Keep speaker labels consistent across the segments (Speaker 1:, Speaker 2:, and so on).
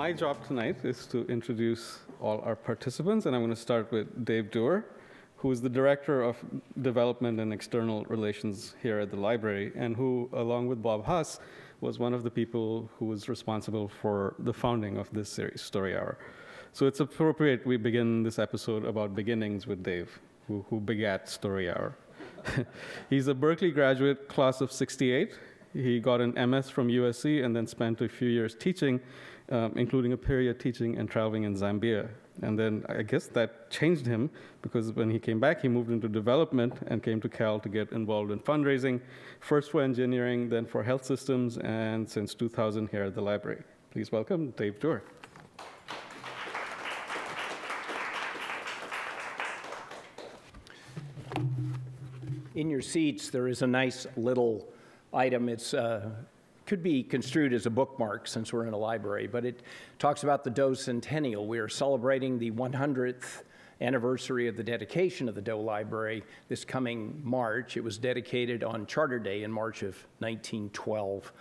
Speaker 1: My job tonight is to introduce all our participants, and I'm going to start with Dave Duerr, who is the Director of Development and External Relations here at the library, and who, along with Bob Hass, was one of the people who was responsible for the founding of this series, Story Hour. So it's appropriate we begin this episode about beginnings with Dave, who, who begat Story Hour. He's a Berkeley graduate, class of 68. He got an MS from USC and then spent a few years teaching um, including a period teaching and traveling in Zambia. And then I guess that changed him because when he came back, he moved into development and came to Cal to get involved in fundraising, first for engineering, then for health systems, and since 2000 here at the library. Please welcome Dave Duerr.
Speaker 2: In your seats, there is a nice little item. It's uh, could be construed as a bookmark since we're in a library, but it talks about the Doe Centennial. We are celebrating the 100th anniversary of the dedication of the Doe Library this coming March. It was dedicated on Charter Day in March of 1912.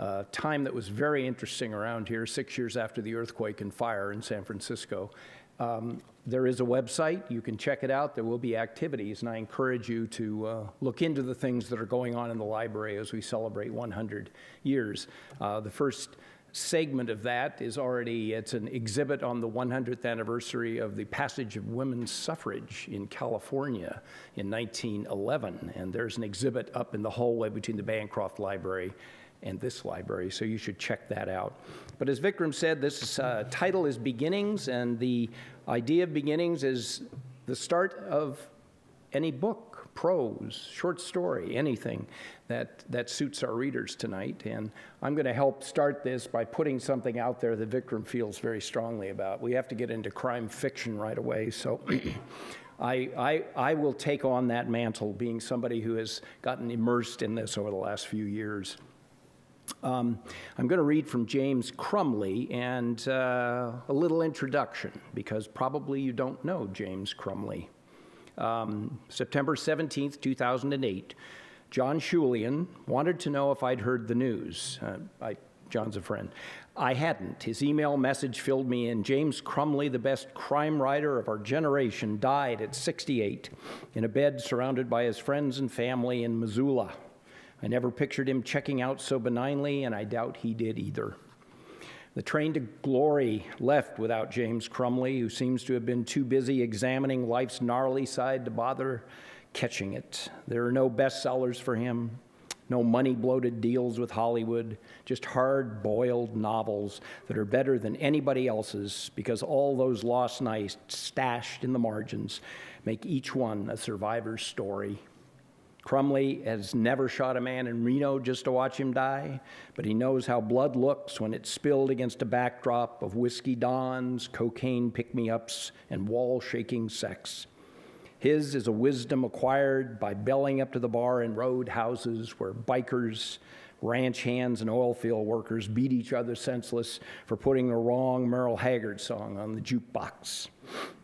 Speaker 2: Uh, time that was very interesting around here, six years after the earthquake and fire in San Francisco. Um, there is a website. You can check it out. There will be activities, and I encourage you to uh, look into the things that are going on in the library as we celebrate 100 years. Uh, the first segment of that is already it's an exhibit on the 100th anniversary of the passage of women's suffrage in California in 1911 and there's an exhibit up in the hallway between the Bancroft Library and this library, so you should check that out. But as Vikram said, this uh, title is Beginnings, and the idea of beginnings is the start of any book, prose, short story, anything that, that suits our readers tonight. And I'm going to help start this by putting something out there that Vikram feels very strongly about. We have to get into crime fiction right away, so I, I, I will take on that mantle, being somebody who has gotten immersed in this over the last few years. Um, I'm going to read from James Crumley and uh, a little introduction because probably you don't know James Crumley. Um, September 17th, 2008, John Schulian wanted to know if I'd heard the news. Uh, I, John's a friend. I hadn't. His email message filled me in. James Crumley, the best crime writer of our generation, died at 68 in a bed surrounded by his friends and family in Missoula. I never pictured him checking out so benignly, and I doubt he did either. The train to glory left without James Crumley, who seems to have been too busy examining life's gnarly side to bother catching it. There are no bestsellers for him, no money bloated deals with Hollywood, just hard boiled novels that are better than anybody else's because all those lost nights stashed in the margins make each one a survivor's story. Crumley has never shot a man in Reno just to watch him die, but he knows how blood looks when it's spilled against a backdrop of whiskey dons, cocaine pick me ups, and wall shaking sex. His is a wisdom acquired by belling up to the bar in road houses where bikers, ranch hands, and oil field workers beat each other senseless for putting the wrong Merle Haggard song on the jukebox.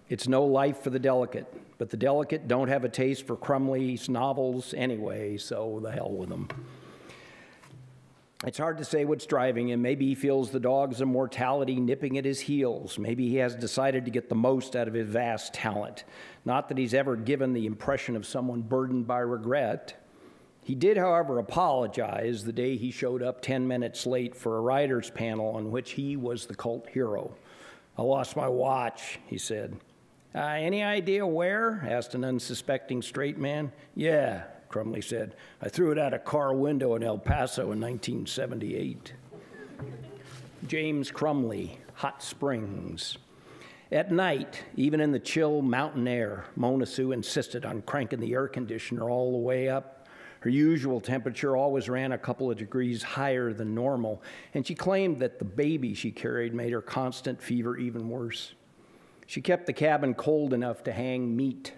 Speaker 2: It's no life for the delicate, but the delicate don't have a taste for Crumley's novels anyway, so the hell with them. It's hard to say what's driving him. Maybe he feels the dog's immortality nipping at his heels. Maybe he has decided to get the most out of his vast talent. Not that he's ever given the impression of someone burdened by regret. He did, however, apologize the day he showed up 10 minutes late for a writer's panel on which he was the cult hero. I lost my watch, he said. Uh, any idea where? asked an unsuspecting straight man. Yeah, Crumley said. I threw it out a car window in El Paso in 1978. James Crumley, Hot Springs. At night, even in the chill mountain air, Mona Sue insisted on cranking the air conditioner all the way up. Her usual temperature always ran a couple of degrees higher than normal, and she claimed that the baby she carried made her constant fever even worse. She kept the cabin cold enough to hang meat.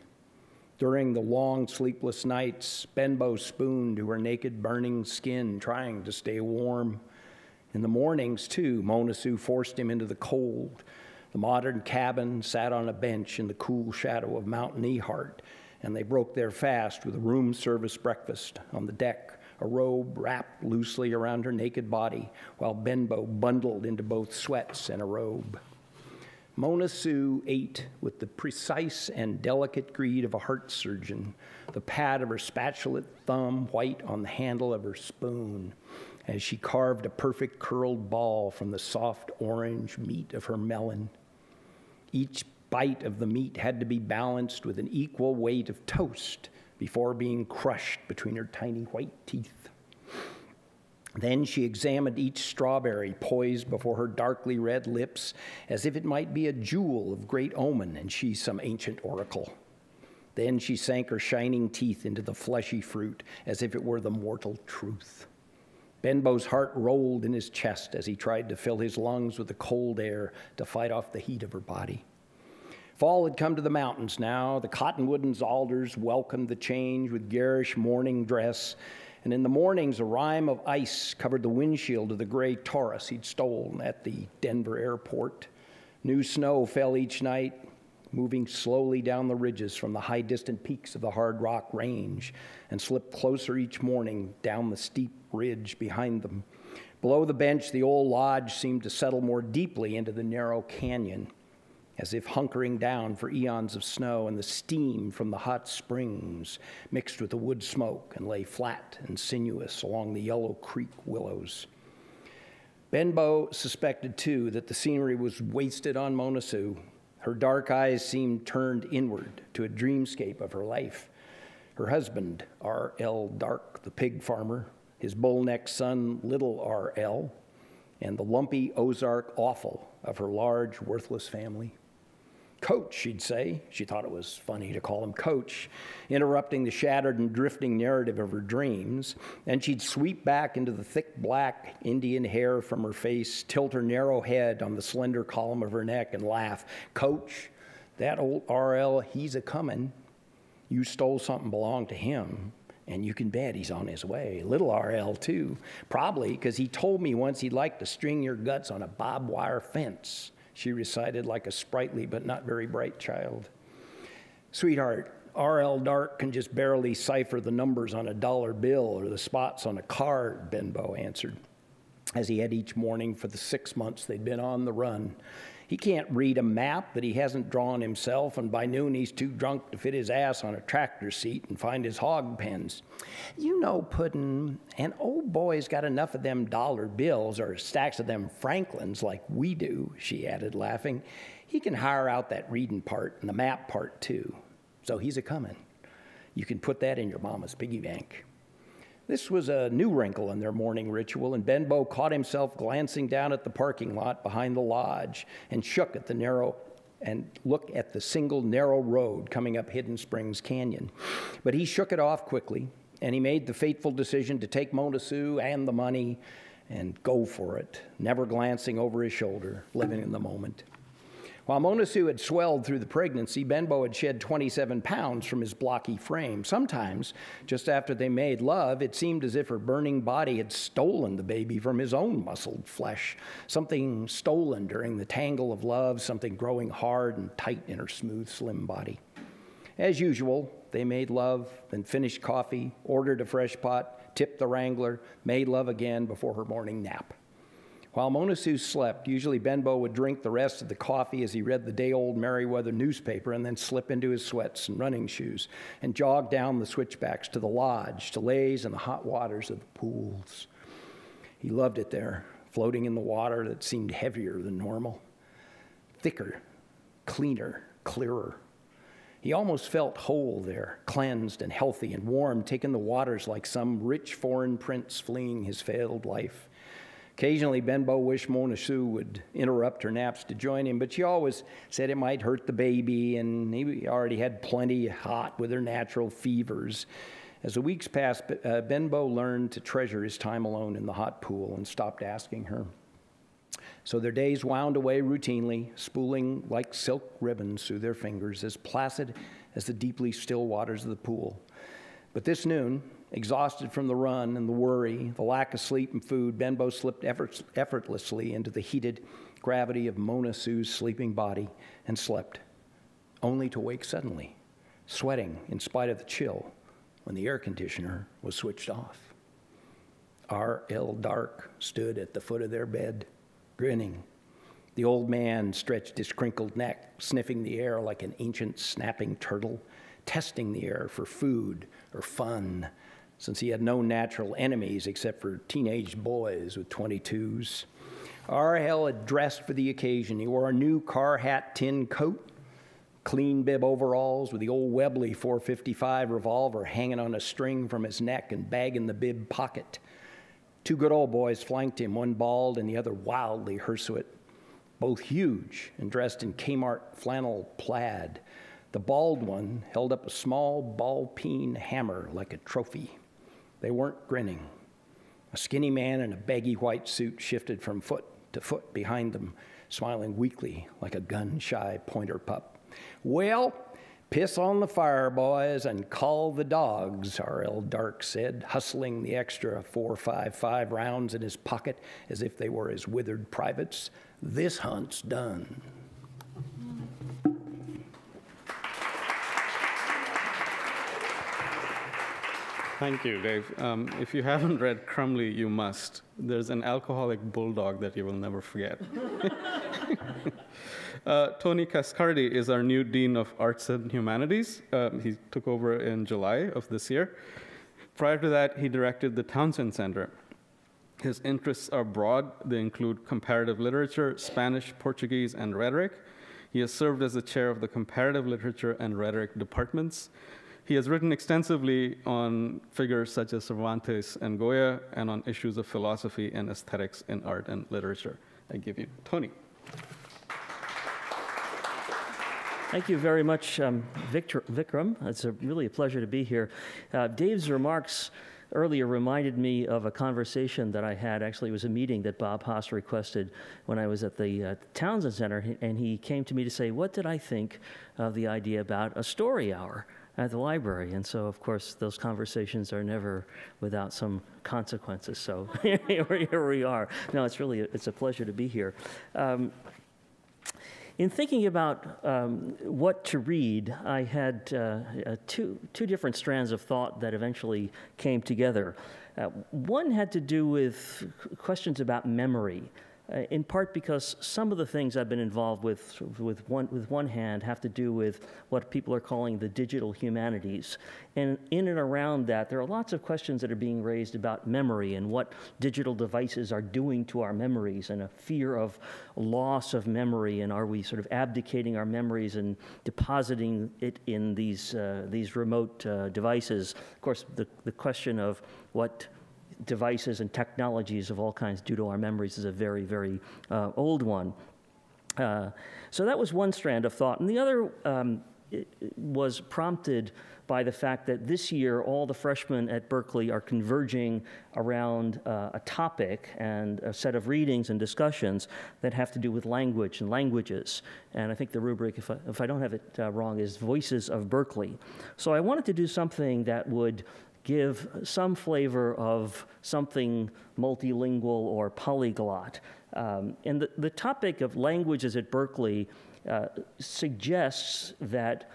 Speaker 2: During the long, sleepless nights, Benbow spooned to her naked, burning skin, trying to stay warm. In the mornings, too, Mona Sue forced him into the cold. The modern cabin sat on a bench in the cool shadow of Mount Nehart, and they broke their fast with a room service breakfast on the deck, a robe wrapped loosely around her naked body, while Benbow bundled into both sweats and a robe. Mona Sue ate with the precise and delicate greed of a heart surgeon, the pad of her spatulate thumb white on the handle of her spoon as she carved a perfect curled ball from the soft orange meat of her melon. Each bite of the meat had to be balanced with an equal weight of toast before being crushed between her tiny white teeth. Then she examined each strawberry poised before her darkly red lips as if it might be a jewel of great omen and she some ancient oracle. Then she sank her shining teeth into the fleshy fruit as if it were the mortal truth. Benbow's heart rolled in his chest as he tried to fill his lungs with the cold air to fight off the heat of her body. Fall had come to the mountains now. The cottonwood and alders welcomed the change with garish morning dress. And in the mornings, a rime of ice covered the windshield of the gray Taurus he'd stolen at the Denver airport. New snow fell each night, moving slowly down the ridges from the high distant peaks of the Hard Rock Range, and slipped closer each morning down the steep ridge behind them. Below the bench, the old lodge seemed to settle more deeply into the narrow canyon, as if hunkering down for eons of snow, and the steam from the hot springs mixed with the wood smoke and lay flat and sinuous along the Yellow Creek willows. Benbow suspected, too, that the scenery was wasted on Mona Sue. Her dark eyes seemed turned inward to a dreamscape of her life. Her husband, R.L. Dark, the pig farmer, his bull necked son, Little R.L., and the lumpy Ozark offal of her large, worthless family. Coach, she'd say. She thought it was funny to call him Coach, interrupting the shattered and drifting narrative of her dreams. And she'd sweep back into the thick black Indian hair from her face, tilt her narrow head on the slender column of her neck, and laugh. Coach, that old RL, he's a comin'. You stole something belonged to him. And you can bet he's on his way. Little RL, too. Probably because he told me once he'd like to string your guts on a barbed wire fence, she recited like a sprightly but not very bright child. Sweetheart, R.L. Dark can just barely cipher the numbers on a dollar bill or the spots on a card, Benbow answered, as he had each morning for the six months they'd been on the run. He can't read a map that he hasn't drawn himself, and by noon he's too drunk to fit his ass on a tractor seat and find his hog pens. You know, Puddin', an old boy's got enough of them dollar bills or stacks of them Franklins like we do, she added, laughing. He can hire out that reading part and the map part too. So he's a comin'. You can put that in your mama's piggy bank. This was a new wrinkle in their morning ritual, and Benbow caught himself glancing down at the parking lot behind the lodge and shook at the narrow and look at the single narrow road coming up Hidden Springs Canyon. But he shook it off quickly, and he made the fateful decision to take Mona Sue and the money and go for it, never glancing over his shoulder, living in the moment. While Mona Sue had swelled through the pregnancy, Benbow had shed 27 pounds from his blocky frame. Sometimes, just after they made love, it seemed as if her burning body had stolen the baby from his own muscled flesh. Something stolen during the tangle of love, something growing hard and tight in her smooth, slim body. As usual, they made love, then finished coffee, ordered a fresh pot, tipped the wrangler, made love again before her morning nap. While Mona Sue slept, usually Benbow would drink the rest of the coffee as he read the day old Meriwether newspaper and then slip into his sweats and running shoes and jog down the switchbacks to the lodge to laze in the hot waters of the pools. He loved it there, floating in the water that seemed heavier than normal, thicker, cleaner, clearer. He almost felt whole there, cleansed and healthy and warm, taking the waters like some rich foreign prince fleeing his failed life. Occasionally, Benbow wished Mona Sue would interrupt her naps to join him, but she always said it might hurt the baby, and he already had plenty hot with her natural fevers. As the weeks passed, uh, Benbow learned to treasure his time alone in the hot pool and stopped asking her. So their days wound away routinely, spooling like silk ribbons through their fingers, as placid as the deeply still waters of the pool. But this noon, exhausted from the run and the worry, the lack of sleep and food, Benbow slipped effort- effortlessly into the heated gravity of Mona Sue's sleeping body and slept, only to wake suddenly, sweating in spite of the chill when the air conditioner was switched off. R.L. Dark stood at the foot of their bed, grinning. The old man stretched his crinkled neck, sniffing the air like an ancient snapping turtle, testing the air for food or fun, since he had no natural enemies except for teenage boys with 22s. R.L. had dressed for the occasion. He wore a new Carhartt tin coat, clean bib overalls with the old Webley 455 revolver hanging on a string from his neck and bag in the bib pocket. Two good old boys flanked him, one bald and the other wildly hirsute, both huge and dressed in Kmart flannel plaid. The bald one held up a small ball peen hammer like a trophy. They weren't grinning. A skinny man in a baggy white suit shifted from foot to foot behind them, smiling weakly like a gun shy pointer pup. Well, piss on the fire, boys, and call the dogs, R.L. Dark said, hustling the extra 455 rounds in his pocket as if they were his withered privates. This hunt's done.
Speaker 1: Thank you, Dave. Um, if you haven't read Crumley, you must. There's an alcoholic bulldog that you will never forget. uh, Tony Cascardi is our new Dean of Arts and Humanities. Um, he took over in July of this year. Prior to that, he directed the Townsend Center. His interests are broad. They include comparative literature, Spanish, Portuguese, and rhetoric. He has served as the chair of the comparative literature and rhetoric departments. He has written extensively on figures such as Cervantes and Goya and on issues of philosophy and aesthetics in art and literature. I give you Tony.
Speaker 3: Thank you very much, um, Victor, Vikram. It's a, really a pleasure to be here. Uh, Dave's remarks earlier reminded me of a conversation that I had. Actually, it was a meeting that Bob Hass requested when I was at the uh, Townsend Center, and he came to me to say, What did I think of the idea about a story hour? At the library. And so, of course, those conversations are never without some consequences. So here, we are. No, it's really, a, it's a pleasure to be here. Um, in thinking about um, what to read, I had uh, uh, two, two different strands of thought that eventually came together. Uh, one had to do with questions about memory in part because some of the things I've been involved with, with one, with one hand, have to do with what people are calling the digital humanities. And in and around that, there are lots of questions that are being raised about memory and what digital devices are doing to our memories, and a fear of loss of memory, and are we sort of abdicating our memories and depositing it in these, uh, these remote uh, devices? Of course, the, the question of what devices and technologies of all kinds due to our memories is a very, very uh, old one. Uh, so that was one strand of thought. And the other um, was prompted by the fact that this year all the freshmen at Berkeley are converging around uh, a topic and a set of readings and discussions that have to do with language and languages. And I think the rubric, if I, if I don't have it uh, wrong, is Voices of Berkeley. So I wanted to do something that would give some flavor of something multilingual or polyglot. Um, and the, the topic of languages at Berkeley uh, suggests that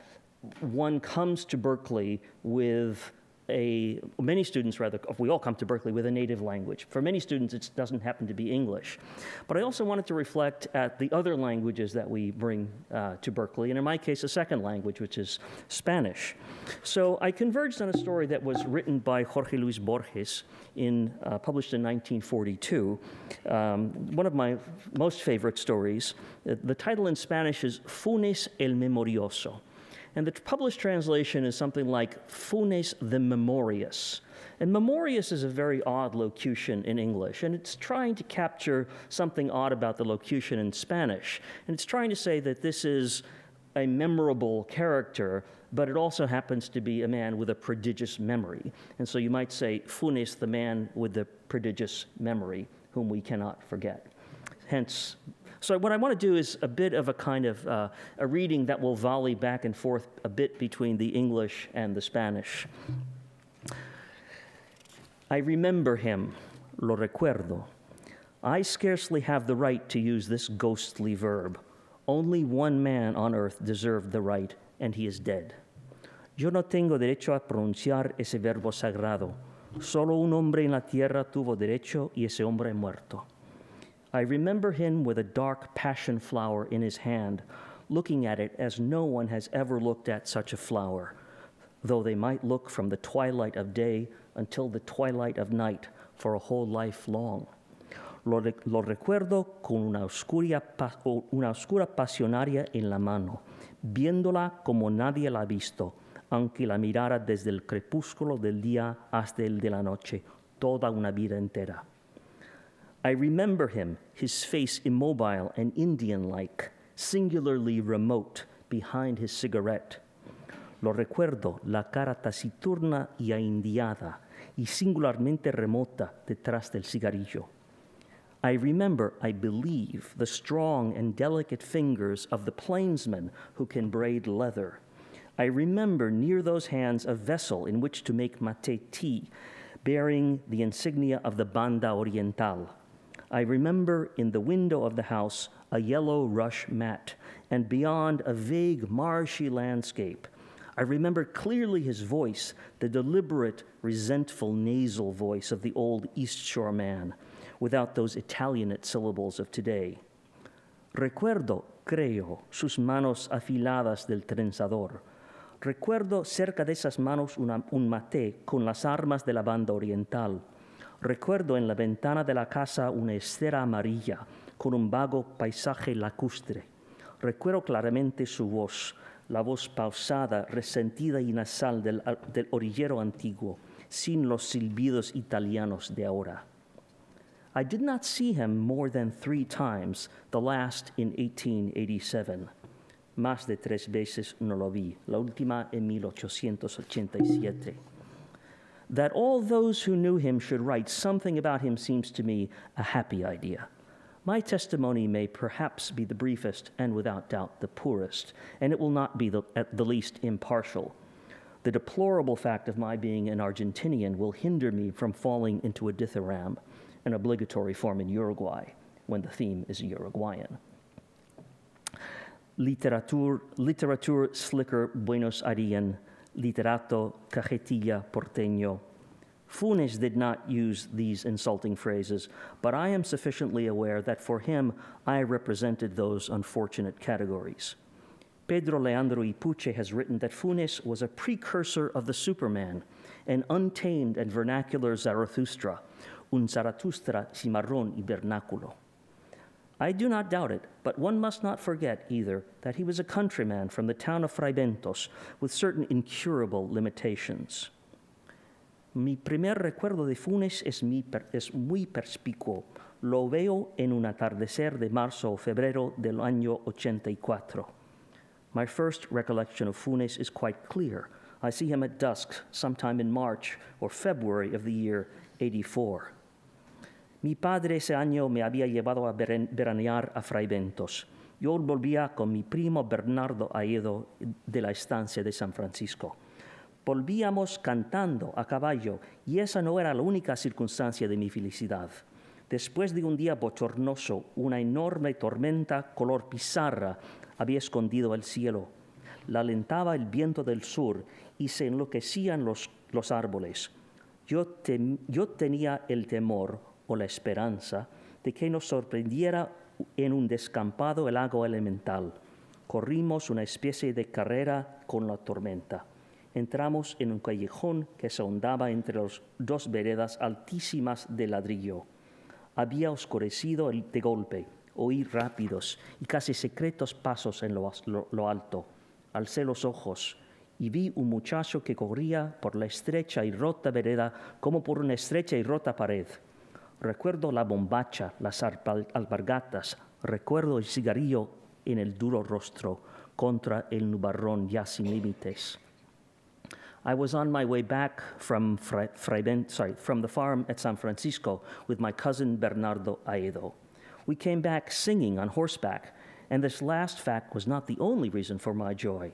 Speaker 3: one comes to Berkeley with a, many students rather, we all come to Berkeley with a native language. For many students, it doesn't happen to be English. But I also wanted to reflect at the other languages that we bring uh, to Berkeley, and in my case, a second language, which is Spanish. So I converged on a story that was written by Jorge Luis Borges, in, uh, published in 1942. Um, one of my most favorite stories. The title in Spanish is Funes el Memorioso. And the published translation is something like Funes the Memorious. And memorious is a very odd locution in English, and it's trying to capture something odd about the locution in Spanish. And it's trying to say that this is a memorable character, but it also happens to be a man with a prodigious memory. And so you might say Funes, the man with the prodigious memory, whom we cannot forget. Hence, so what I want to do is a bit of a kind of uh, a reading that will volley back and forth a bit between the English and the Spanish. I remember him, lo recuerdo. I scarcely have the right to use this ghostly verb. Only one man on earth deserved the right, and he is dead. Yo no tengo derecho a pronunciar ese verbo sagrado. Solo un hombre en la tierra tuvo derecho y ese hombre muerto. I remember him with a dark passion flower in his hand, looking at it as no one has ever looked at such a flower, though they might look from the twilight of day until the twilight of night for a whole life long. Lo, lo recuerdo con una oscura, una oscura pasionaria en la mano, viéndola como nadie la ha visto, aunque la mirara desde el crepúsculo del día hasta el de la noche, toda una vida entera. I remember him, his face immobile and Indian like, singularly remote behind his cigarette. Lo recuerdo, la cara taciturna y aindiada, y singularmente remota detrás del cigarrillo. I remember, I believe, the strong and delicate fingers of the plainsman who can braid leather. I remember near those hands a vessel in which to make mate tea, bearing the insignia of the Banda Oriental. I remember in the window of the house a yellow rush mat, and beyond a vague marshy landscape. I remember clearly his voice, the deliberate, resentful nasal voice of the old East Shore man without those Italianate syllables of today. Recuerdo, creo, sus manos afiladas del trenzador. Recuerdo cerca de esas manos una, un mate con las armas de la banda oriental. Recuerdo en la ventana de la casa una estera amarilla con un vago paisaje lacustre. Recuerdo claramente su voz, la voz pausada, resentida y nasal del, orillero antiguo, sin los silbidos italianos de ahora. I did not see him more than three times, the last in 1887. Más de tres veces no lo vi, la última en 1887. That all those who knew him should write something about him seems to me a happy idea. My testimony may perhaps be the briefest and without doubt the poorest, and it will not be the, at the least impartial. The deplorable fact of my being an Argentinian will hinder me from falling into a dithyramb an obligatory form in Uruguay when the theme is Uruguayan. Literatur, literatur slicker Buenos Aires, literato cajetilla porteño. Funes did not use these insulting phrases, but I am sufficiently aware that for him I represented those unfortunate categories. Pedro Leandro Ipuche has written that Funes was a precursor of the Superman, an untamed and vernacular Zarathustra, un Zarathustra cimarrón y vernáculo. I do not doubt it, but one must not forget either that he was a countryman from the town of Fray Bentos with certain incurable limitations. Mi primer recuerdo de Funes es, mi, es muy perspicuo. Lo veo en un atardecer de marzo o febrero del año 84. My first recollection of Funes is quite clear. I see him at dusk sometime in March or February of the year 84. Mi padre ese año me había llevado a veranear a Fraibentos. Yo volvía con mi primo Bernardo Aedo de la estancia de San Francisco. Volvíamos cantando a caballo y esa no era la única circunstancia de mi felicidad. Después de un día bochornoso, una enorme tormenta color pizarra había escondido el cielo. La alentaba el viento del sur y se enloquecían los, los árboles. Yo, yo tenía el temor o la esperanza de que nos sorprendiera en un descampado el agua elemental. Corrimos una especie de carrera con la tormenta. Entramos en un callejón que se ahondaba entre las dos veredas altísimas de ladrillo. Había oscurecido de golpe. Oí rápidos y casi secretos pasos en lo alto. Alcé los ojos y vi un muchacho que corría por la estrecha y rota vereda como por una estrecha y rota pared. Recuerdo la bombacha, las alpargatas, recuerdo el cigarrillo en el duro rostro contra el nubarrón ya sin límites. I was on my way back from, Fre- Freben, sorry, from the farm at San Francisco with my cousin Bernardo Haedo. We came back singing on horseback, and this last fact was not the only reason for my joy.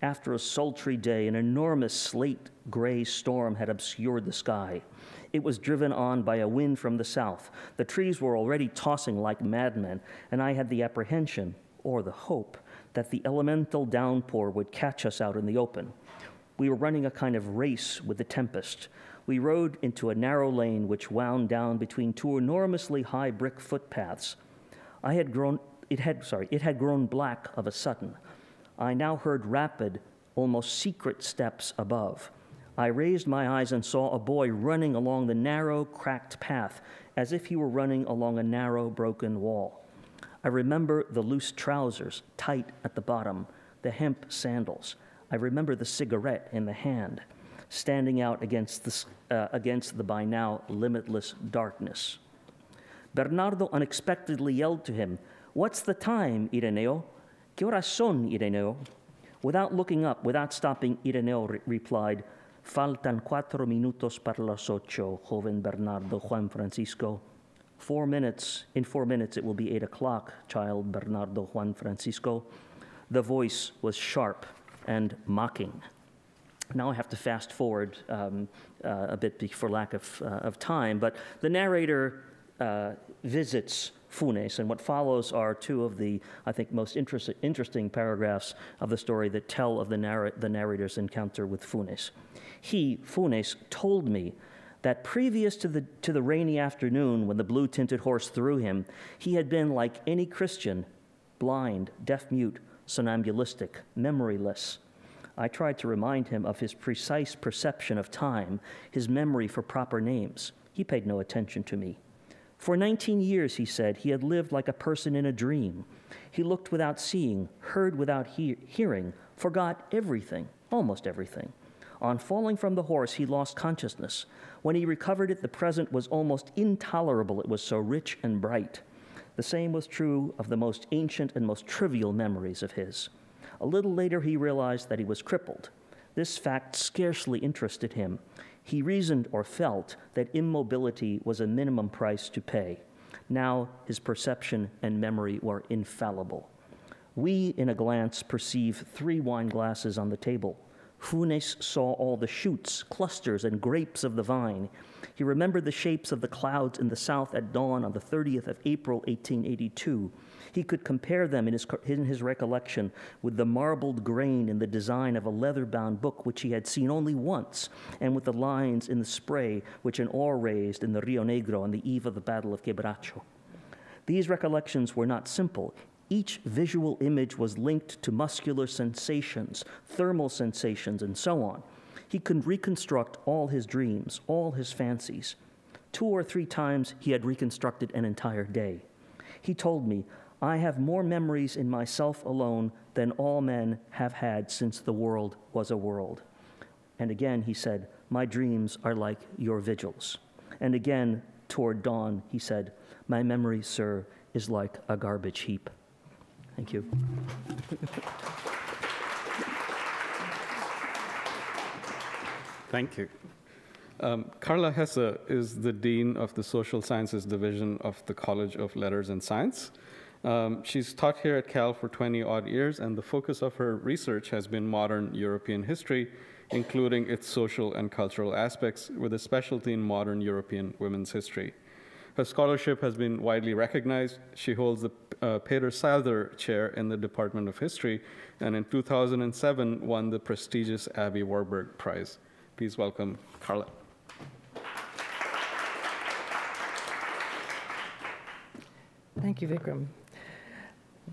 Speaker 3: After a sultry day, an enormous slate gray storm had obscured the sky. It was driven on by a wind from the south. The trees were already tossing like madmen, and I had the apprehension, or the hope, that the elemental downpour would catch us out in the open. We were running a kind of race with the tempest. We rode into a narrow lane which wound down between two enormously high brick footpaths. I had grown, it had, sorry, it had grown black of a sudden. I now heard rapid, almost secret steps above. I raised my eyes and saw a boy running along the narrow, cracked path as if he were running along a narrow, broken wall. I remember the loose trousers, tight at the bottom, the hemp sandals. I remember the cigarette in the hand, standing out against the, uh, against the by now limitless darkness. Bernardo unexpectedly yelled to him, What's the time, Ireneo? ¿Qué horas son, Ireneo? Without looking up, without stopping, Ireneo re- replied, Faltan cuatro minutos para las ocho, joven Bernardo Juan Francisco. Four minutes, in four minutes it will be eight o'clock, child Bernardo Juan Francisco. The voice was sharp and mocking. Now I have to fast forward um, uh, a bit for lack of, uh, of time, but the narrator uh, visits Funes, and what follows are two of the, I think, most interest- interesting paragraphs of the story that tell of the, narr- the narrator's encounter with Funes. He, Funes, told me that previous to the, to the rainy afternoon when the blue tinted horse threw him, he had been like any Christian, blind, deaf mute, somnambulistic, memoryless. I tried to remind him of his precise perception of time, his memory for proper names. He paid no attention to me. For 19 years, he said, he had lived like a person in a dream. He looked without seeing, heard without he- hearing, forgot everything, almost everything. On falling from the horse, he lost consciousness. When he recovered it, the present was almost intolerable, it was so rich and bright. The same was true of the most ancient and most trivial memories of his. A little later, he realized that he was crippled. This fact scarcely interested him. He reasoned or felt that immobility was a minimum price to pay. Now his perception and memory were infallible. We, in a glance, perceive three wine glasses on the table. Funes saw all the shoots, clusters, and grapes of the vine. He remembered the shapes of the clouds in the south at dawn on the 30th of April, 1882. He could compare them in his, in his recollection with the marbled grain in the design of a leather bound book which he had seen only once, and with the lines in the spray which an oar raised in the Rio Negro on the eve of the Battle of Quebracho. These recollections were not simple. Each visual image was linked to muscular sensations, thermal sensations, and so on. He could reconstruct all his dreams, all his fancies. Two or three times he had reconstructed an entire day. He told me, I have more memories in myself alone than all men have had since the world was a world. And again he said, My dreams are like your vigils. And again, toward dawn, he said, My memory, sir, is like a garbage heap. Thank you.
Speaker 1: Thank you. Um, Carla Hesse is the Dean of the Social Sciences Division of the College of Letters and Science. Um, she's taught here at Cal for 20 odd years, and the focus of her research has been modern European history, including its social and cultural aspects, with a specialty in modern European women's history. Her scholarship has been widely recognized. She holds the uh, Peder Sather Chair in the Department of History, and in 2007 won the prestigious Aby Warburg Prize. Please welcome Carla.
Speaker 4: Thank you, Vikram.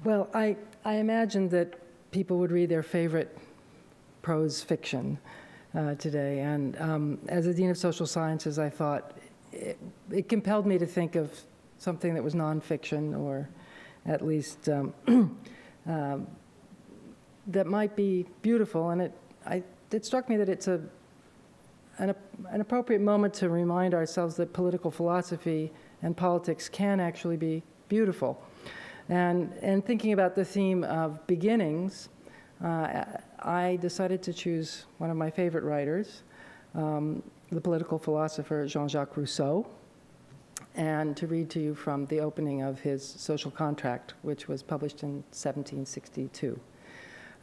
Speaker 4: Well, I, I imagined that people would read their favorite prose fiction uh, today. And um, as a Dean of Social Sciences, I thought it, it, compelled me to think of something that was nonfiction or at least um, um, that might be beautiful. And it, I, it struck me that it's a, an, an appropriate moment to remind ourselves that political philosophy and politics can actually be beautiful. And, and thinking about the theme of beginnings, uh, I decided to choose one of my favorite writers, um, the political philosopher Jean Jacques Rousseau, and to read to you from the opening of his Social Contract, which was published in 1762.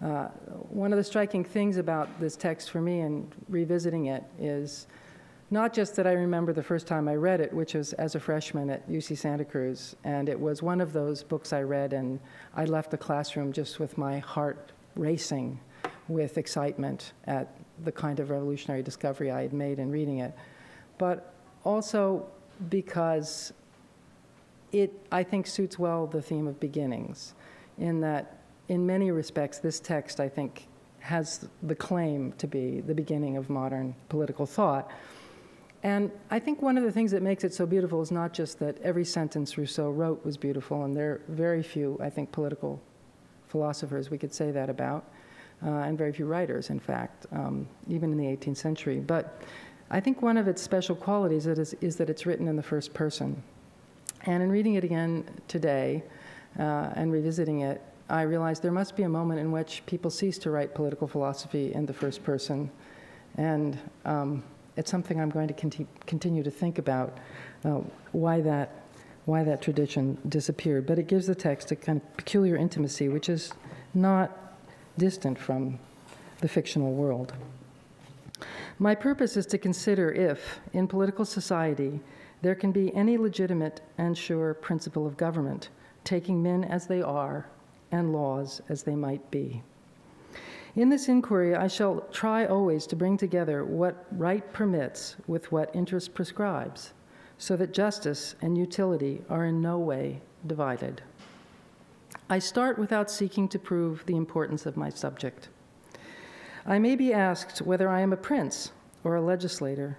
Speaker 4: Uh, one of the striking things about this text for me and revisiting it is not just that I remember the first time I read it, which was as a freshman at UC Santa Cruz, and it was one of those books I read, and I left the classroom just with my heart racing with excitement at the kind of revolutionary discovery I had made in reading it, but also because it, I think, suits well the theme of beginnings, in that, in many respects, this text, I think, has the claim to be the beginning of modern political thought. And I think one of the things that makes it so beautiful is not just that every sentence Rousseau wrote was beautiful, and there are very few, I think, political philosophers we could say that about, uh, and very few writers, in fact, um, even in the 18th century. But I think one of its special qualities is, is that it's written in the first person. And in reading it again today uh, and revisiting it, I realized there must be a moment in which people cease to write political philosophy in the first person. And um, it's something I'm going to conti- continue to think about uh, why that why that tradition disappeared. But it gives the text a kind of peculiar intimacy, which is not distant from the fictional world. My purpose is to consider if, in political society, there can be any legitimate and sure principle of government, taking men as they are and laws as they might be. In this inquiry, I shall try always to bring together what right permits with what interest prescribes, so that justice and utility are in no way divided. I start without seeking to prove the importance of my subject. I may be asked whether I am a prince or a legislator,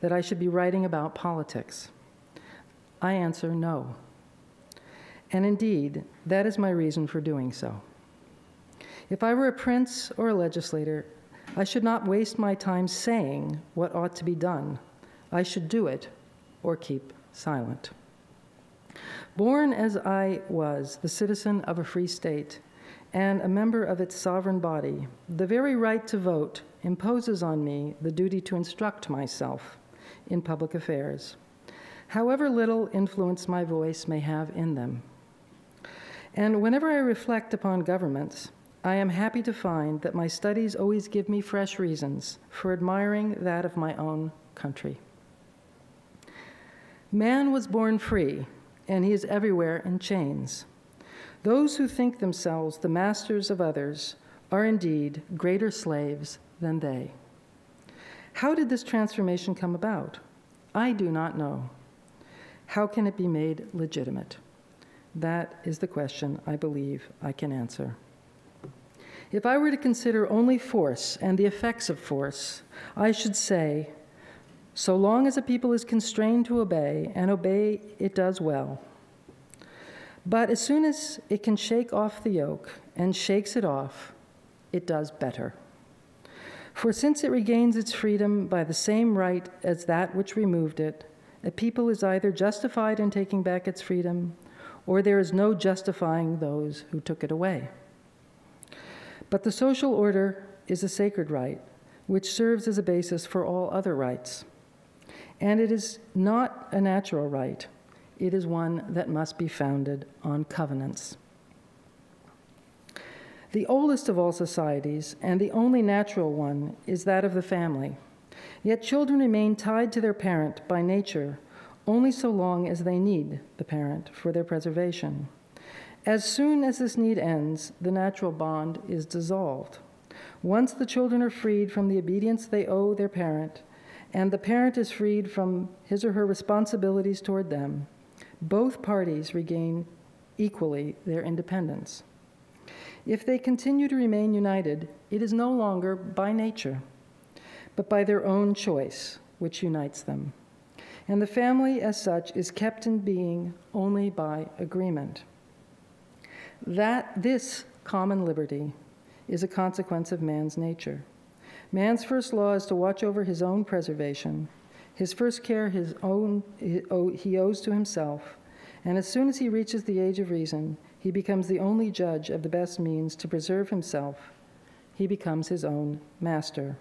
Speaker 4: that I should be writing about politics. I answer no. And indeed, that is my reason for doing so. If I were a prince or a legislator, I should not waste my time saying what ought to be done. I should do it or keep silent. Born as I was, the citizen of a free state and a member of its sovereign body, the very right to vote imposes on me the duty to instruct myself in public affairs, however little influence my voice may have in them. And whenever I reflect upon governments, I am happy to find that my studies always give me fresh reasons for admiring that of my own country. Man was born free, and he is everywhere in chains. Those who think themselves the masters of others are indeed greater slaves than they. How did this transformation come about? I do not know. How can it be made legitimate? That is the question I believe I can answer. If I were to consider only force and the effects of force, I should say, so long as a people is constrained to obey, and obey it does well. But as soon as it can shake off the yoke and shakes it off, it does better. For since it regains its freedom by the same right as that which removed it, a people is either justified in taking back its freedom, or there is no justifying those who took it away. But the social order is a sacred right, which serves as a basis for all other rights. And it is not a natural right, it is one that must be founded on covenants. The oldest of all societies, and the only natural one, is that of the family. Yet children remain tied to their parent by nature only so long as they need the parent for their preservation. As soon as this need ends, the natural bond is dissolved. Once the children are freed from the obedience they owe their parent, and the parent is freed from his or her responsibilities toward them, both parties regain equally their independence. If they continue to remain united, it is no longer by nature, but by their own choice, which unites them. And the family, as such, is kept in being only by agreement. That this common liberty is a consequence of man's nature. Man's first law is to watch over his own preservation. His first care his own he owes to himself, and as soon as he reaches the age of reason, he becomes the only judge of the best means to preserve himself he becomes his own master.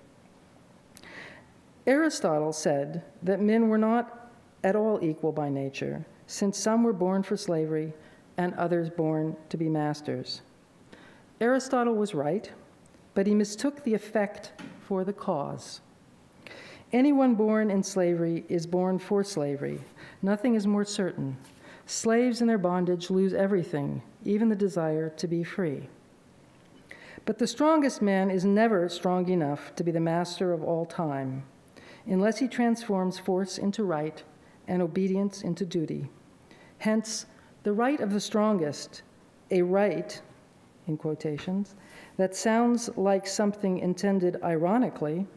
Speaker 4: Aristotle said that men were not at all equal by nature, since some were born for slavery and others born to be masters. Aristotle was right, but he mistook the effect for the cause. Anyone born in slavery is born for slavery. Nothing is more certain. Slaves in their bondage lose everything, even the desire to be free. But the strongest man is never strong enough to be the master of all time unless he transforms force into right and obedience into duty. Hence, the right of the strongest, a right, in quotations, that sounds like something intended ironically,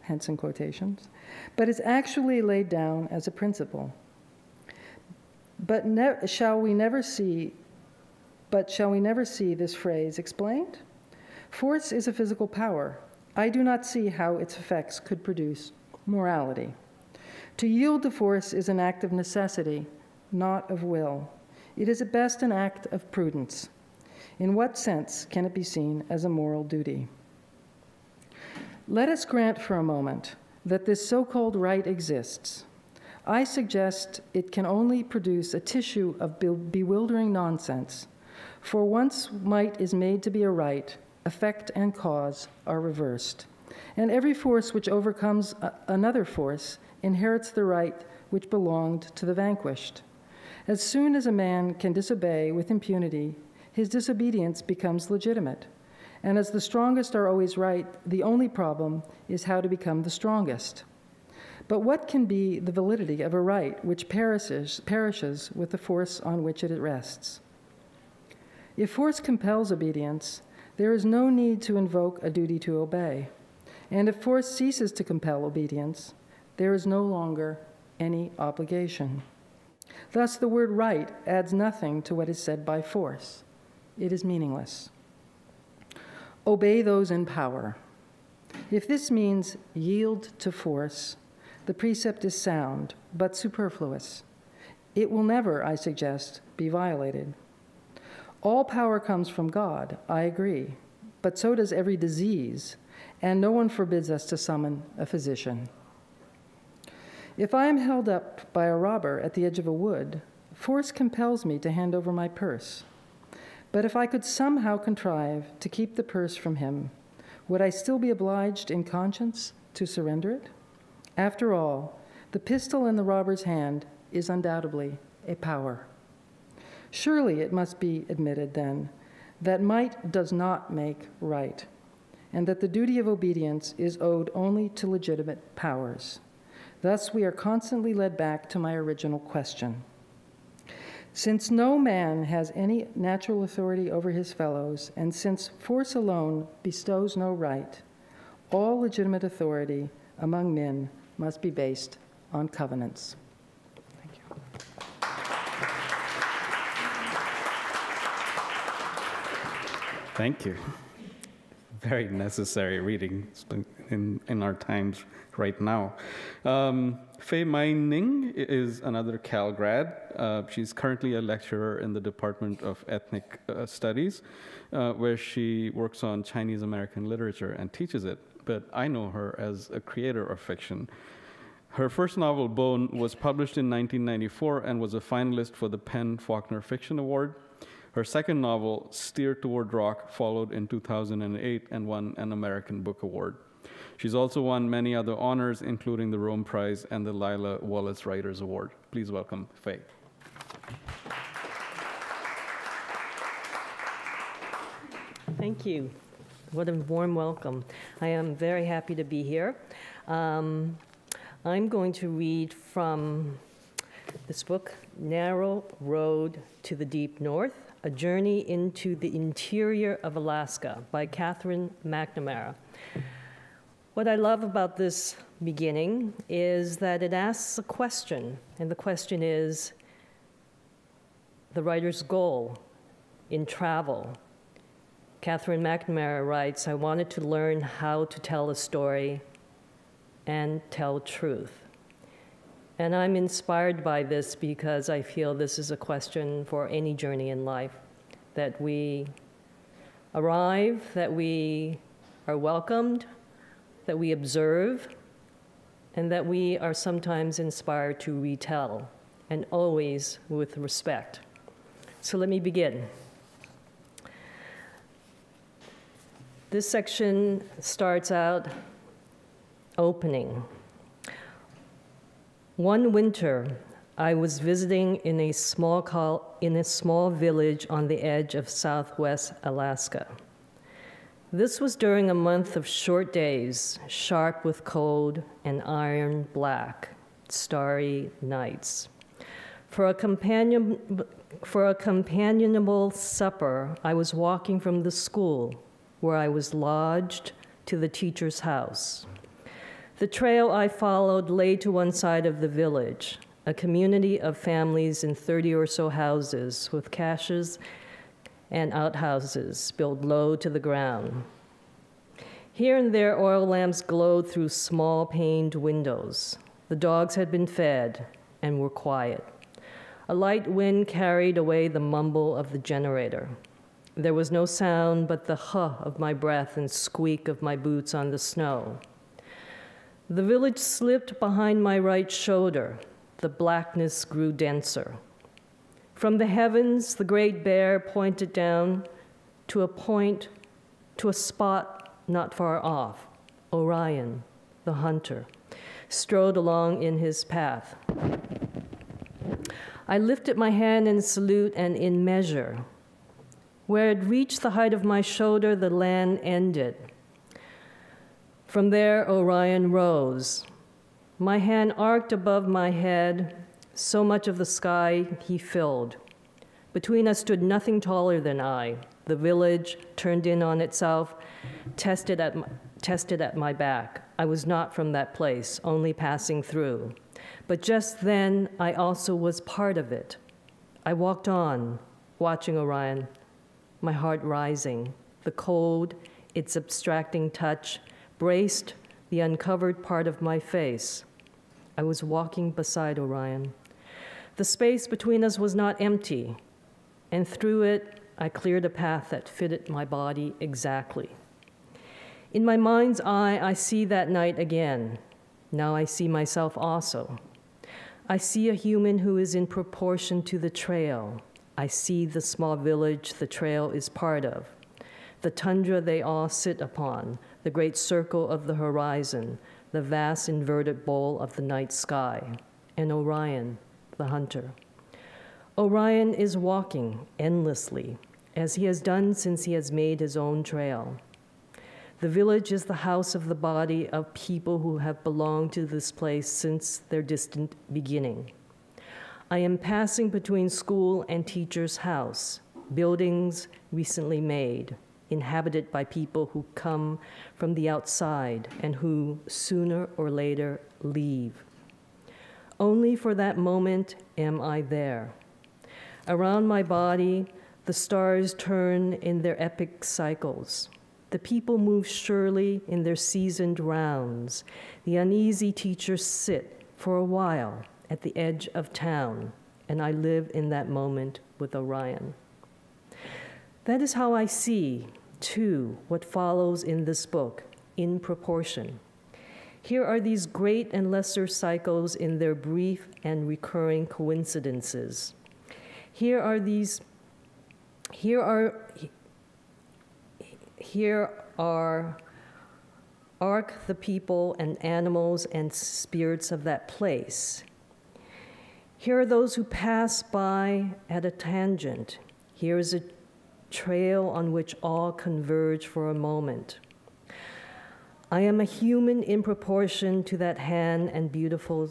Speaker 4: hence in quotations, but is actually laid down as a principle. But shall we never see, but shall we never see this phrase explained? Force is a physical power. I do not see how its effects could produce morality. To yield to force is an act of necessity, not of will. It is at best an act of prudence. In what sense can it be seen as a moral duty? Let us grant for a moment that this so called right exists. I suggest it can only produce a tissue of bewildering nonsense, for once might is made to be a right, effect and cause are reversed. And every force which overcomes another force inherits the right which belonged to the vanquished. As soon as a man can disobey with impunity, his disobedience becomes legitimate. And as the strongest are always right, the only problem is how to become the strongest. But what can be the validity of a right which perishes, perishes with the force on which it rests? If force compels obedience, there is no need to invoke a duty to obey. And if force ceases to compel obedience, there is no longer any obligation. Thus, the word right adds nothing to what is said by force. It is meaningless. Obey those in power. If this means yield to force, the precept is sound, but superfluous. It will never, I suggest, be violated. All power comes from God, I agree, but so does every disease, and no one forbids us to summon a physician. If I am held up by a robber at the edge of a wood, force compels me to hand over my purse. But if I could somehow contrive to keep the purse from him, would I still be obliged in conscience to surrender it? After all, the pistol in the robber's hand is undoubtedly a power. Surely it must be admitted, then, that might does not make right and that the duty of obedience is owed only to legitimate powers. Thus, we are constantly led back to my original question. Since no man has any natural authority over his fellows, and since force alone bestows no right, all legitimate authority among men must be based on covenants. Thank you.
Speaker 1: Thank you very necessary reading in, in our times right now. Um, Fae Myenne Ng is another Cal grad. Uh, she's currently a lecturer in the Department of Ethnic uh, Studies, uh, where she works on Chinese American literature and teaches it. But I know her as a creator of fiction. Her first novel, Bone, was published in 1994 and was a finalist for the PEN Faulkner Fiction Award. Her second novel, Steer Toward Rock, followed in 2008 and won an American Book Award. She's also won many other honors, including the Rome Prize and the Lila Wallace Writers Award. Please welcome Fae.
Speaker 5: Thank you. What a warm welcome. I am very happy to be here. Um, I'm going to read from this book, Narrow Road to the Deep North a Journey into the Interior of Alaska by Katherine McNamara. What I love about this beginning is that it asks a question, and the question is the writer's goal in travel. Katherine McNamara writes I wanted to learn how to tell a story and tell truth. And I'm inspired by this because I feel this is a question for any journey in life that we arrive, that we are welcomed, that we observe, and that we are sometimes inspired to retell, and always with respect. So let me begin. This section starts out opening. One winter, I was visiting in a small in a small village on the edge of southwest Alaska. This was during a month of short days, sharp with cold and iron black, starry nights. For a, companion, for a companionable supper, I was walking from the school where I was lodged to the teacher's house. The trail I followed lay to one side of the village, a community of families in 30 or so houses with caches and outhouses built low to the ground. Here and there, oil lamps glowed through small paned windows. The dogs had been fed and were quiet. A light wind carried away the mumble of the generator. There was no sound but the huh of my breath and squeak of my boots on the snow. The village slipped behind my right shoulder. The blackness grew denser. From the heavens, the great bear pointed down to a point, to a spot not far off. Orion, the hunter, strode along in his path. I lifted my hand in salute and in measure. Where it reached the height of my shoulder, the land ended. From there, Orion rose. My hand arced above my head, so much of the sky he filled. Between us stood nothing taller than I. The village turned in on itself, tested at my, tested at my back. I was not from that place, only passing through. But just then, I also was part of it. I walked on, watching Orion, my heart rising. The cold, its abstracting touch, braced the uncovered part of my face. I was walking beside Orion. The space between us was not empty, and through it, I cleared a path that fitted my body exactly. In my mind's eye, I see that night again. Now I see myself also. I see a human who is in proportion to the trail. I see the small village the trail is part of, the tundra they all sit upon, the great circle of the horizon, the vast inverted bowl of the night sky, and Orion, the hunter. Orion is walking endlessly, as he has done since he has made his own trail. The village is the house of the body of people who have belonged to this place since their distant beginning. I am passing between school and teacher's house, buildings recently made, inhabited by people who come from the outside and who sooner or later leave. Only for that moment am I there. Around my body, the stars turn in their epic cycles. The people move surely in their seasoned rounds. The uneasy teachers sit for a while at the edge of town, and I live in that moment with Orion. That is how I see, too, what follows in this book, in proportion. Here are these great and lesser cycles in their brief and recurring coincidences. Here are these, here are, here are arc the people and animals and spirits of that place. Here are those who pass by at a tangent. Here is a trail on which all converge for a moment. I am a human in proportion to that hand and beautiful.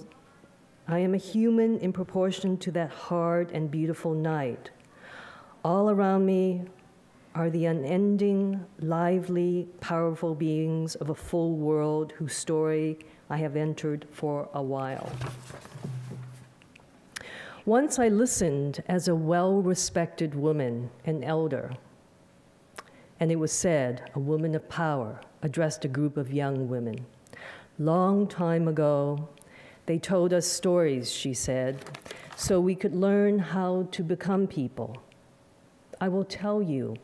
Speaker 5: I am a human in proportion to that hard and beautiful night. All around me are the unending, lively, powerful beings of a full world whose story I have entered for a while. Once I listened as a well respected woman, an elder, and it was said, a woman of power addressed a group of young women. Long time ago, they told us stories, she said, so we could learn how to become people. I will tell you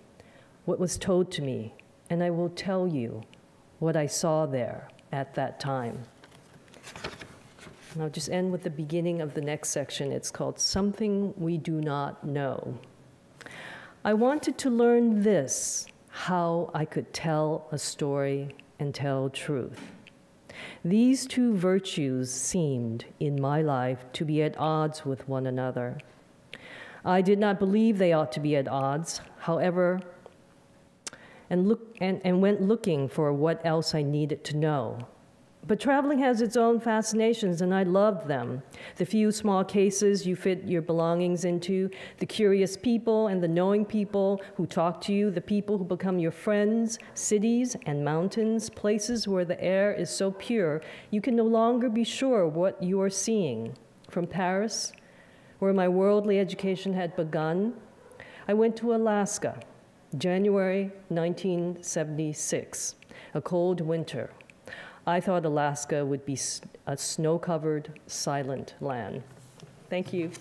Speaker 5: what was told to me, and I will tell you what I saw there at that time. And I'll just end with the beginning of the next section. It's called Something We Do Not Know. I wanted to learn this how I could tell a story and tell truth. These two virtues seemed, in my life, to be at odds with one another. I did not believe they ought to be at odds, however, and, look, and, and went looking for what else I needed to know. But traveling has its own fascinations, and I loved them. The few small cases you fit your belongings into, the curious people and the knowing people who talk to you, the people who become your friends, cities and mountains, places where the air is so pure you can no longer be sure what you are seeing. From Paris, where my worldly education had begun, I went to Alaska, January 1976, a cold winter. I thought Alaska would be a snow covered, silent land. Thank you.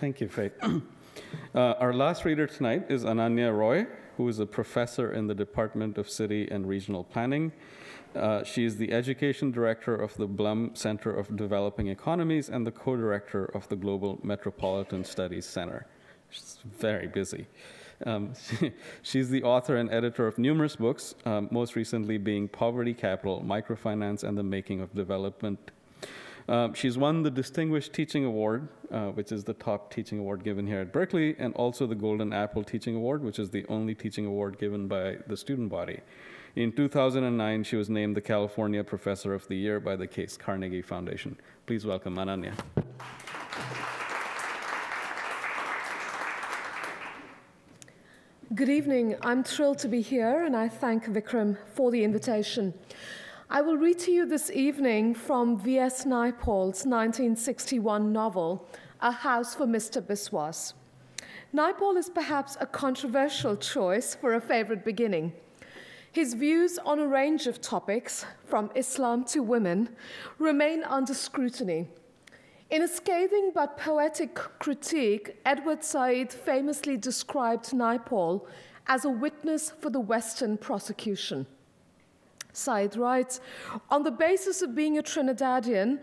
Speaker 1: Thank you, Faith. Uh, our last reader tonight is Ananya Roy, who is a professor in the Department of City and Regional Planning. Uh, she is the education director of the Blum Center of Developing Economies and the co director of the Global Metropolitan Studies Center. She's very busy. Um, she, she's the author and editor of numerous books, um, most recently being Poverty Capital, Microfinance, and the Making of Development. Um, she's won the Distinguished Teaching Award, uh, which is the top teaching award given here at Berkeley, and also the Golden Apple Teaching Award, which is the only teaching award given by the student body. In 2009, she was named the California Professor of the Year by the Case Carnegie Foundation. Please welcome Ananya.
Speaker 6: Good evening. I'm thrilled to be here, and I thank Vikram for the invitation. I will read to you this evening from V.S. Naipaul's 1961 novel, A House for Mr. Biswas. Naipaul is perhaps a controversial choice for a favorite beginning. His views on a range of topics, from Islam to women, remain under scrutiny in a scathing but poetic critique, Edward Said famously described Naipaul as a witness for the Western prosecution. Said writes On the basis of being a Trinidadian,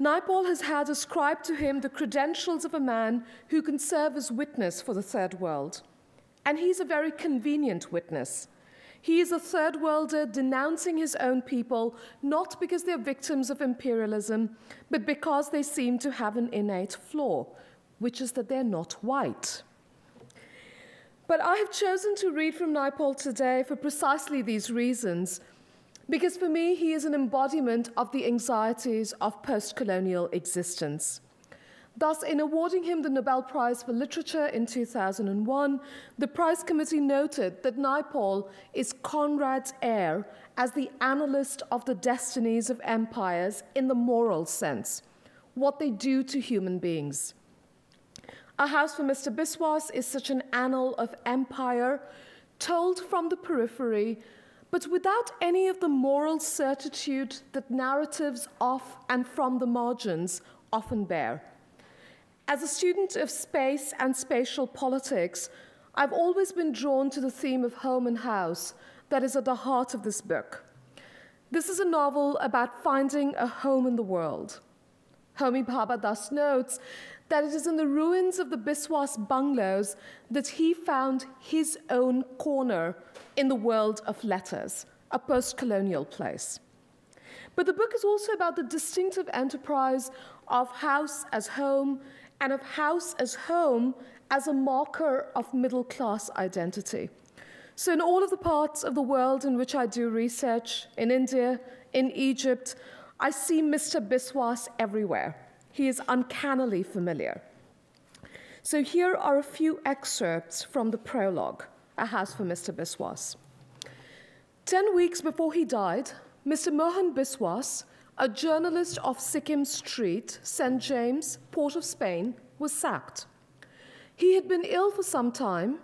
Speaker 6: Naipaul has had ascribed to him the credentials of a man who can serve as witness for the third world. And he's a very convenient witness. He is a third worlder denouncing his own people, not because they're victims of imperialism, but because they seem to have an innate flaw, which is that they're not white. But I have chosen to read from Naipaul today for precisely these reasons, because for me, he is an embodiment of the anxieties of post colonial existence. Thus, in awarding him the Nobel Prize for Literature in 2001, the prize committee noted that Naipaul is Conrad's heir as the analyst of the destinies of empires in the moral sense, what they do to human beings. A House for Mr. Biswas is such an annal of empire, told from the periphery, but without any of the moral certitude that narratives of and from the margins often bear. As a student of space and spatial politics, I've always been drawn to the theme of home and house that is at the heart of this book. This is a novel about finding a home in the world. Homi Bhabha thus notes that it is in the ruins of the Biswas bungalows that he found his own corner in the world of letters, a post colonial place. But the book is also about the distinctive enterprise of house as home and of house as home as a marker of middle class identity. So, in all of the parts of the world in which I do research, in India, in Egypt, I see Mr. Biswas everywhere. He is uncannily familiar. So, here are a few excerpts from the prologue A House for Mr. Biswas. Ten weeks before he died, Mr. Mohan Biswas a journalist of Sikkim Street, St. James, Port of Spain, was sacked. He had been ill for some time.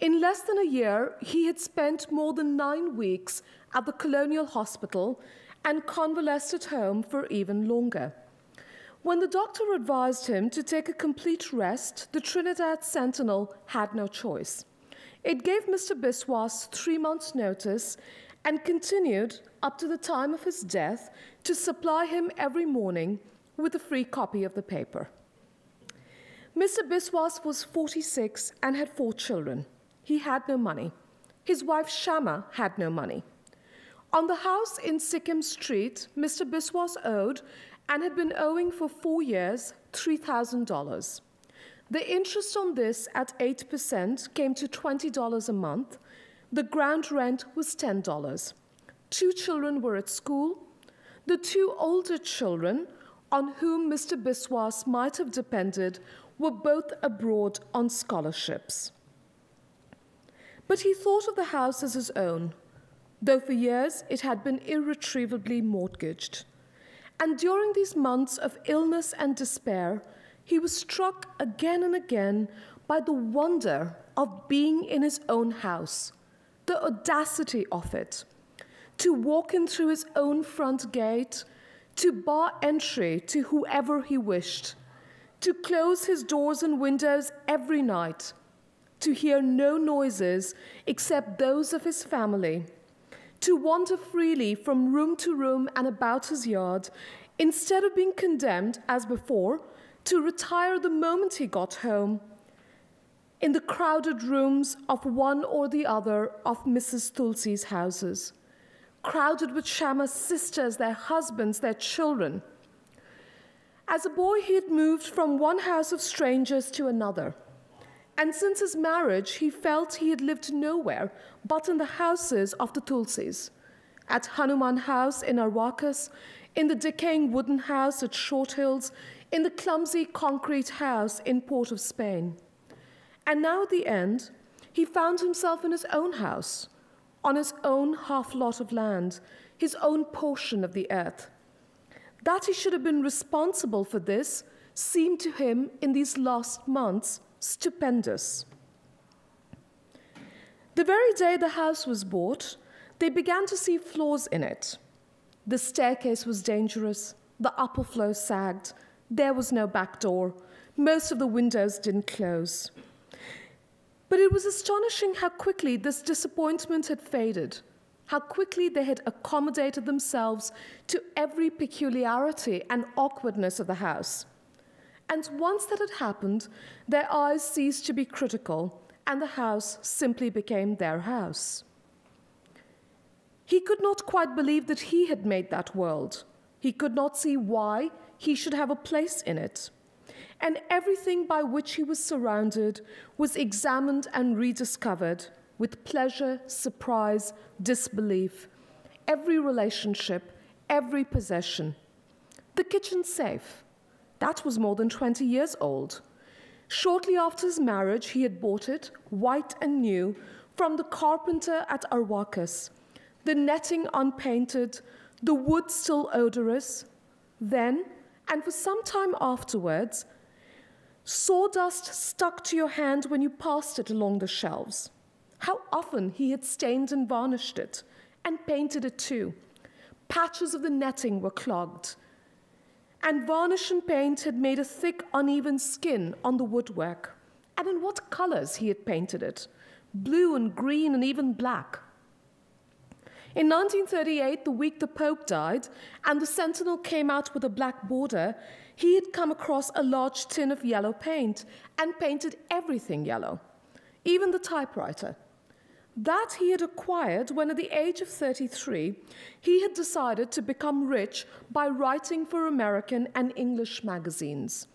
Speaker 6: In less than a year, he had spent more than nine weeks at the Colonial Hospital and convalesced at home for even longer. When the doctor advised him to take a complete rest, the Trinidad Sentinel had no choice. It gave Mr. Biswas three months' notice and continued up to the time of his death to supply him every morning with a free copy of the paper. Mr. Biswas was 46 and had four children. He had no money. His wife Shama had no money. On the house in Sikkim Street, Mr. Biswas owed and had been owing for four years $3,000. The interest on this at 8% came to $20 a month. The ground rent was $10. Two children were at school. The two older children, on whom Mr. Biswas might have depended, were both abroad on scholarships. But he thought of the house as his own, though for years it had been irretrievably mortgaged. And during these months of illness and despair, he was struck again and again by the wonder of being in his own house, the audacity of it, to walk in through his own front gate, to bar entry to whoever he wished, to close his doors and windows every night, to hear no noises except those of his family, to wander freely from room to room and about his yard, instead of being condemned, as before, to retire the moment he got home in the crowded rooms of one or the other of Mrs. Tulsi's houses, crowded with Shama's sisters, their husbands, their children. As a boy, he had moved from one house of strangers to another. And since his marriage, he felt he had lived nowhere but in the houses of the Tulsis. At Hanuman House in Arwacas, in the decaying wooden house at Short Hills, in the clumsy concrete house in Port of Spain. And now at the end, he found himself in his own house, on his own half lot of land, his own portion of the earth. That he should have been responsible for this seemed to him in these last months stupendous. The very day the house was bought, they began to see flaws in it. The staircase was dangerous, the upper floor sagged, there was no back door, most of the windows didn't close. But it was astonishing how quickly this disappointment had faded, how quickly they had accommodated themselves to every peculiarity and awkwardness of the house. And once that had happened, their eyes ceased to be critical, and the house simply became their house. He could not quite believe that he had made that world. He could not see why he should have a place in it. And everything by which he was surrounded was examined and rediscovered with pleasure, surprise, disbelief. Every relationship, every possession. The kitchen safe. That was more than 20 years old. Shortly after his marriage, he had bought it, white and new, from the carpenter at Arwacas, the netting unpainted, the wood still odorous. Then, and for some time afterwards, sawdust stuck to your hand when you passed it along the shelves. How often he had stained and varnished it, and painted it too. Patches of the netting were clogged, and varnish and paint had made a thick, uneven skin on the woodwork. And in what colors he had painted it blue and green and even black. In 1938, the week the Pope died, and the Sentinel came out with a black border, he had come across a large tin of yellow paint and painted everything yellow, even the typewriter. That he had acquired when, at the age of 33, he had decided to become rich by writing for American and English magazines.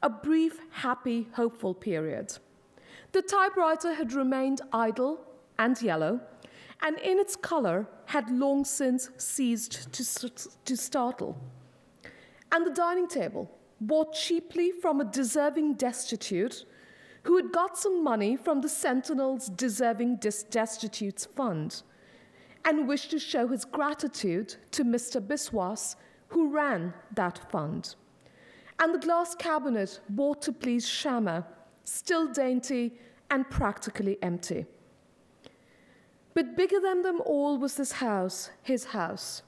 Speaker 6: A brief, happy, hopeful period. The typewriter had remained idle and yellow and in its color had long since ceased to, to startle. And the dining table, bought cheaply from a deserving destitute who had got some money from the Sentinel's Deserving Destitutes Fund and wished to show his gratitude to Mr. Biswas, who ran that fund. And the glass cabinet bought to please Shama, still dainty and practically empty. But bigger than them all was this house, his house.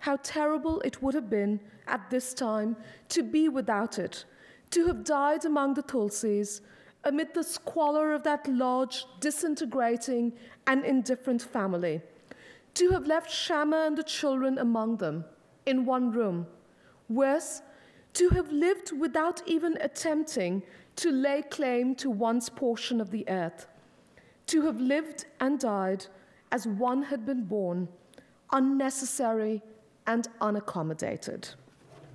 Speaker 6: How terrible it would have been at this time to be without it, to have died among the Tulsis, amid the squalor of that large, disintegrating, and indifferent family, to have left Shama and the children among them in one room. Worse, to have lived without even attempting to lay claim to one's portion of the earth, to have lived and died as one had been born, unnecessary and unaccommodated.